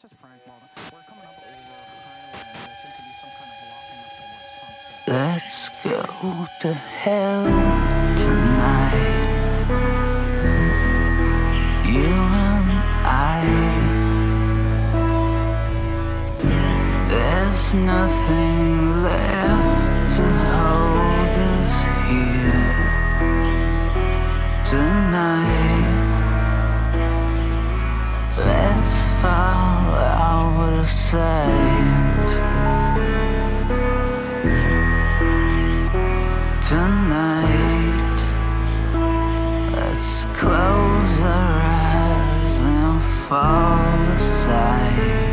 This is Frank. We're coming up over. Let's go to hell tonight. You and I. There's nothing left to hold us here tonight. Let's fall sight. tonight. Let's close our eyes and fall aside.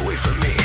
Away from me